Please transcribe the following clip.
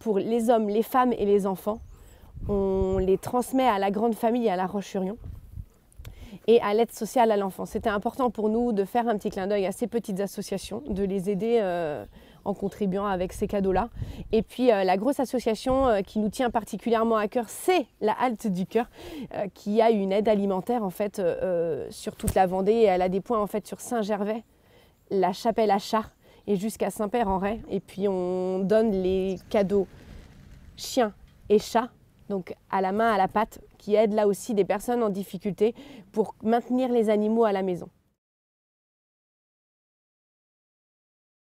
pour les hommes, les femmes et les enfants. On les transmet à la grande famille à La Roche-sur-Yon et à l'aide sociale à l'enfance. C'était important pour nous de faire un petit clin d'œil à ces petites associations, de les aider euh, en contribuant avec ces cadeaux-là. Et puis euh, la grosse association euh, qui nous tient particulièrement à cœur, c'est la Halte du Cœur, qui a une aide alimentaire en fait sur toute la Vendée. Et elle a des points en fait sur Saint-Gervais, la Chapelle à et jusqu'à Saint-Père-en-Retz. Et puis on donne les cadeaux chiens et chats donc à la main, à la patte, qui aide là aussi des personnes en difficulté pour maintenir les animaux à la maison.